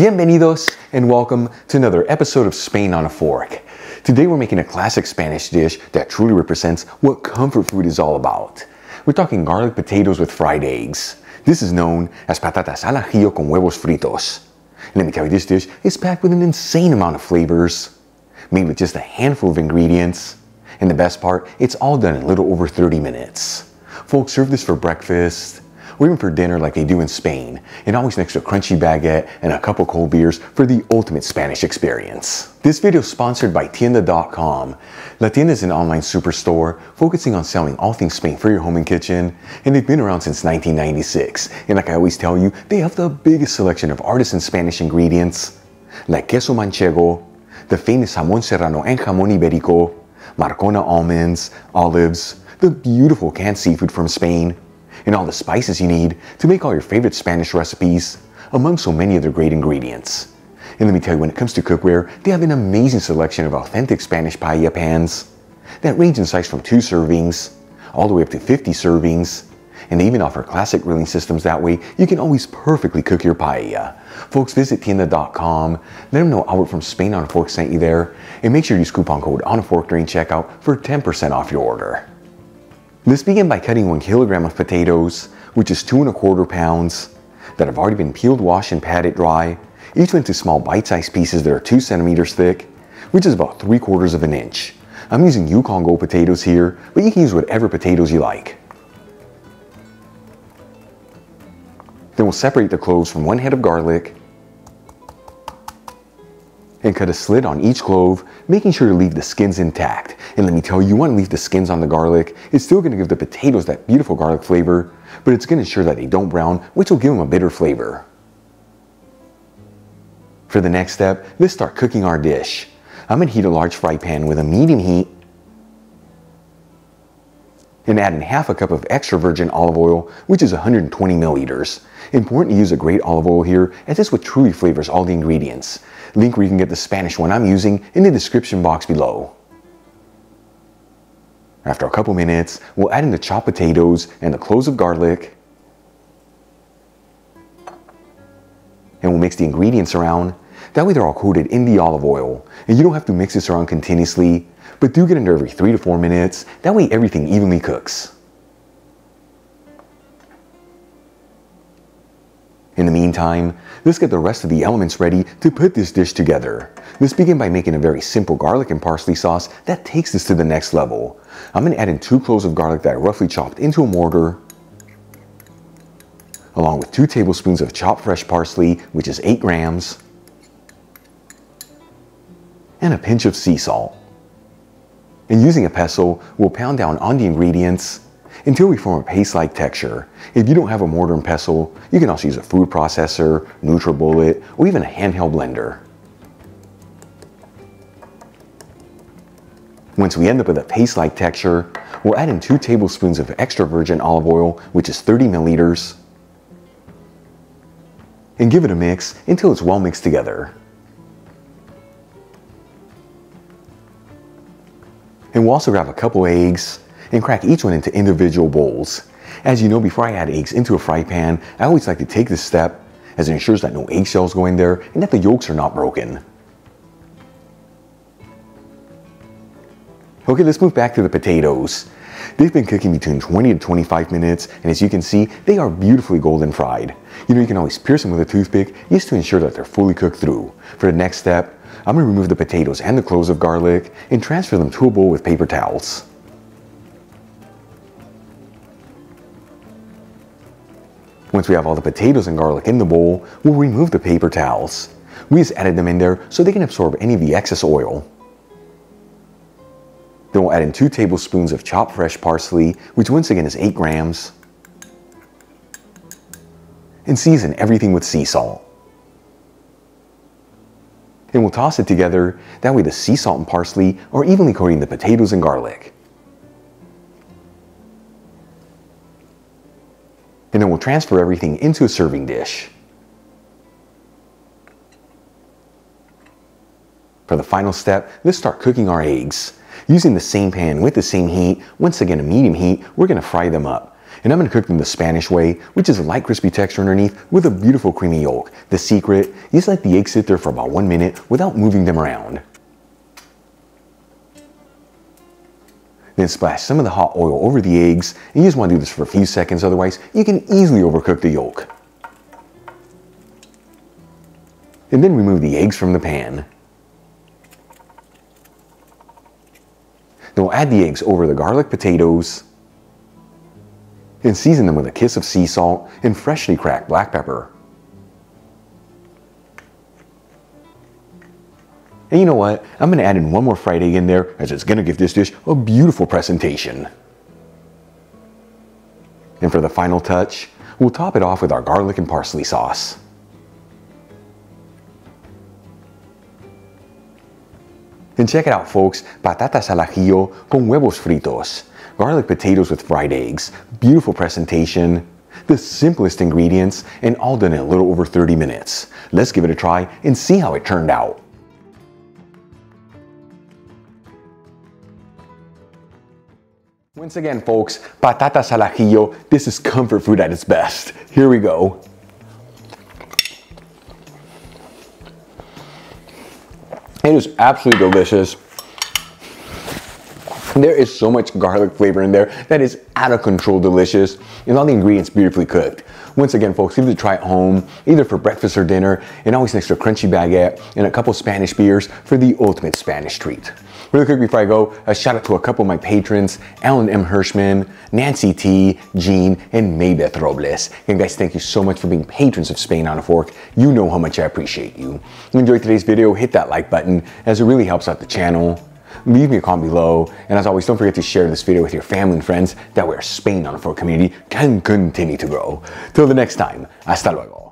Bienvenidos and welcome to another episode of Spain on a Fork. Today we're making a classic Spanish dish that truly represents what comfort food is all about. We're talking garlic potatoes with fried eggs. This is known as patatas al ajillo con huevos fritos. Let me tell you, this dish is packed with an insane amount of flavors, made with just a handful of ingredients, and the best part, it's all done in a little over 30 minutes. Folks serve this for breakfast, or even for dinner like they do in Spain, and always next to a crunchy baguette and a couple cold beers for the ultimate Spanish experience. This video is sponsored by Tienda.com. La Tienda is an online superstore focusing on selling all things Spain for your home and kitchen, and they've been around since 1996. And like I always tell you, they have the biggest selection of artisan Spanish ingredients, like queso manchego, the famous jamón serrano and jamón ibérico, Marcona almonds, olives, the beautiful canned seafood from Spain, and all the spices you need to make all your favorite Spanish recipes, among so many other great ingredients. And let me tell you, when it comes to cookware, they have an amazing selection of authentic Spanish paella pans that range in size from 2 servings all the way up to 50 servings. And they even offer classic grilling systems that way you can always perfectly cook your paella. Folks, visit tienda.com, let them know Albert from Spain on a Fork sent you there, and make sure you use coupon code on a fork during checkout for 10% off your order. Let's begin by cutting one kilogram of potatoes, which is two and a quarter pounds, that have already been peeled, washed, and patted dry, each into small bite-sized pieces that are two centimeters thick, which is about three quarters of an inch. I'm using Yukon Gold potatoes here, but you can use whatever potatoes you like. Then we'll separate the cloves from one head of garlic and cut a slit on each clove, making sure to leave the skins intact. And let me tell you, you want to leave the skins on the garlic. It's still going to give the potatoes that beautiful garlic flavor, but it's going to ensure that they don't brown, which will give them a bitter flavor. For the next step, let's start cooking our dish. I'm going to heat a large fry pan with a medium heat and add in half a cup of extra virgin olive oil, which is 120 milliliters. Important to use a great olive oil here, as this what truly flavors all the ingredients. Link where you can get the Spanish one I'm using in the description box below. After a couple minutes, we'll add in the chopped potatoes and the cloves of garlic. And we'll mix the ingredients around. That way they're all coated in the olive oil. And you don't have to mix this around continuously, but do get under every three to four minutes. That way everything evenly cooks. In the meantime, let's get the rest of the elements ready to put this dish together. Let's begin by making a very simple garlic and parsley sauce that takes this to the next level. I'm going to add in two cloves of garlic that I roughly chopped into a mortar, along with two tablespoons of chopped fresh parsley, which is 8 grams, and a pinch of sea salt. And using a pestle, we'll pound down on the ingredients until we form a paste-like texture. If you don't have a mortar and pestle, you can also use a food processor, NutriBullet, or even a handheld blender. Once we end up with a paste-like texture, we'll add in 2 tablespoons of extra virgin olive oil, which is 30 milliliters, and give it a mix until it's well mixed together. And we'll also grab a couple eggs and crack each one into individual bowls. As you know, before I add eggs into a fry pan, I always like to take this step as it ensures that no eggshells go in there and that the yolks are not broken. Okay, let's move back to the potatoes. They've been cooking between 20 to 25 minutes, and as you can see, they are beautifully golden fried. You know, you can always pierce them with a toothpick just to ensure that they're fully cooked through. For the next step, I'm gonna remove the potatoes and the cloves of garlic and transfer them to a bowl with paper towels. Once we have all the potatoes and garlic in the bowl, we'll remove the paper towels. We just added them in there so they can absorb any of the excess oil. Then we'll add in 2 tablespoons of chopped fresh parsley, which once again is 8 grams. And season everything with sea salt. And we'll toss it together, that way the sea salt and parsley are evenly coating the potatoes and garlic. And then we'll transfer everything into a serving dish. For the final step, let's start cooking our eggs. Using the same pan with the same heat, once again a medium heat, we're going to fry them up. And I'm gonna cook them the Spanish way, which is a light crispy texture underneath with a beautiful creamy yolk. The secret, is let the eggs sit there for about one minute without moving them around. Then splash some of the hot oil over the eggs, and you just wanna do this for a few seconds, otherwise you can easily overcook the yolk. And then remove the eggs from the pan. Then we'll add the eggs over the garlic potatoes and season them with a kiss of sea salt and freshly cracked black pepper. And you know what? I'm gonna add in one more fried egg in there as it's gonna give this dish a beautiful presentation. And for the final touch, we'll top it off with our garlic and parsley sauce. And check it out folks, patatas al ajillo con huevos fritos. Garlic potatoes with fried eggs, beautiful presentation, the simplest ingredients, and all done in a little over 30 minutes. Let's give it a try and see how it turned out. Once again folks, patatas al ajillo, this is comfort food at its best. Here we go. It is absolutely delicious. There is so much garlic flavor in there that is out of control delicious and all the ingredients beautifully cooked. Once again, folks, leave to try at home, either for breakfast or dinner, and always next to a crunchy baguette and a couple Spanish beers for the ultimate Spanish treat. Really quick before I go, a shout out to a couple of my patrons, Alan M. Hirschman, Nancy T, Jean, and Maybeth Robles. And guys, thank you so much for being patrons of Spain on a Fork. You know how much I appreciate you. If you enjoyed today's video, hit that like button as it really helps out the channel leave me a comment below. And as always, don't forget to share this video with your family and friends. That way our Spain on a Fork community can continue to grow. Till the next time, hasta luego.